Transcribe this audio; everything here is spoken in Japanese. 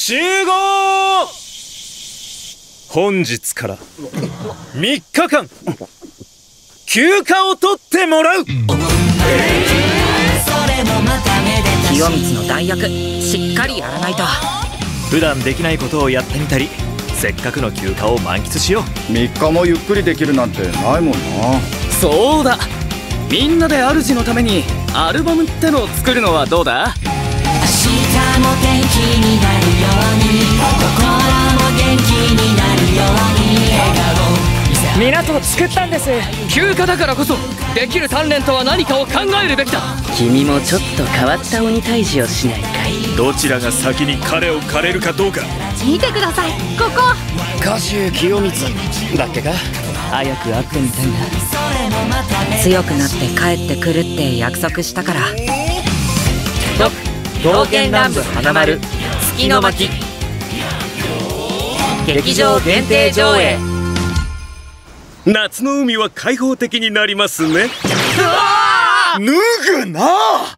集合。本日から3日間休暇を取ってもらう。清光の代役しっかりやらないと。普段できないことをやってみたりせっかくの休暇を満喫しよう。3日もゆっくりできるなんてないもんな。そうだ。みんなで主のためにアルバムってのを作るのはどうだ？明日も元気港を作ったんです。休暇だからこそできる鍛錬とは何かを考えるべきだ。君もちょっと変わった鬼退治をしないかい？どちらが先に彼を狩れるかどうか。見てください。ここ。歌手清光だっけか？早く会ってみたいんだ強くなって帰ってくるって約束したから。刀剣乱舞花丸月の巻。劇場限定上映夏の海は開放的になりますね。脱ぐな